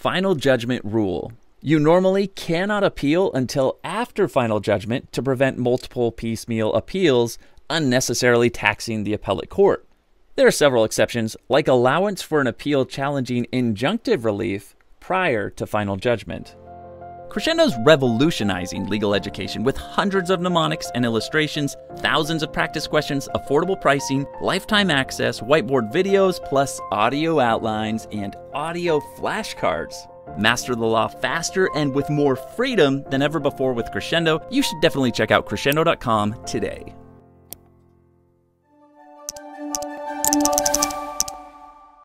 Final Judgment Rule. You normally cannot appeal until after final judgment to prevent multiple piecemeal appeals, unnecessarily taxing the appellate court. There are several exceptions, like allowance for an appeal challenging injunctive relief prior to final judgment. Crushendo's revolutionizing legal education with hundreds of mnemonics and illustrations, thousands of practice questions, affordable pricing, lifetime access, whiteboard videos, plus audio outlines and audio flashcards. Master the law faster and with more freedom than ever before with Crushendo. You should definitely check out crushendo.com today.